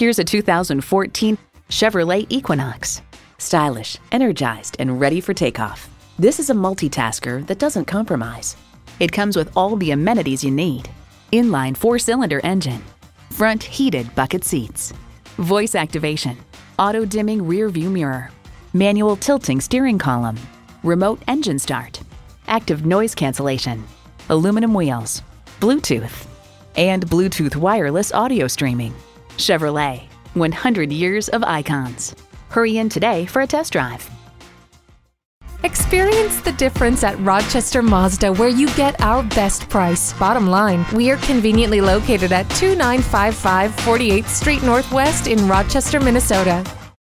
Here's a 2014 Chevrolet Equinox. Stylish, energized, and ready for takeoff. This is a multitasker that doesn't compromise. It comes with all the amenities you need. Inline four-cylinder engine, front heated bucket seats, voice activation, auto dimming rear view mirror, manual tilting steering column, remote engine start, active noise cancellation, aluminum wheels, Bluetooth, and Bluetooth wireless audio streaming. Chevrolet, 100 years of icons. Hurry in today for a test drive. Experience the difference at Rochester Mazda, where you get our best price. Bottom line, we are conveniently located at 2955 48th Street Northwest in Rochester, Minnesota.